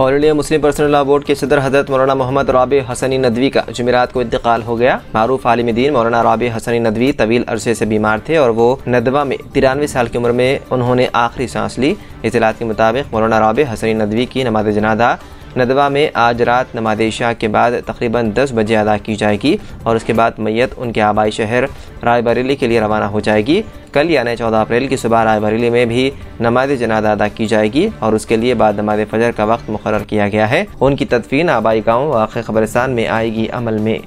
All India Muslim personal law board के सदर हज़रत मौलाना मोहम्मद राब हसनी नदवी का जमेरात को इंतकाल हो गया। मारूफ आलिम दीन मौलाना राब हसनी नदवी तवील अरसे से बीमार थे और वो नदवा में तिरानवे साल की उम्र में उन्होंने आखिरी सांस ली। इतलात के मुताबिक मौलाना राब हसनी नदवी की नमाज़ जनादा नदवा में आज रात नमाज़ शाह के बाद तकरीबन 10 बजे अदा की जाएगी और उसके बाद मैयत उनके आबाई शहर रायबरेली के लिए रवाना हो जाएगी। कल यानी चौदह अप्रैल की सुबह रायबरेली में भी नमाज़ जनादा अदा की जाएगी और उसके लिए बाद नमाज़ फजर का वक्त मुकर किया गया है। उनकी तदफीन आबाई गाँव वाक़ खबरस्तान में आएगी अमल में।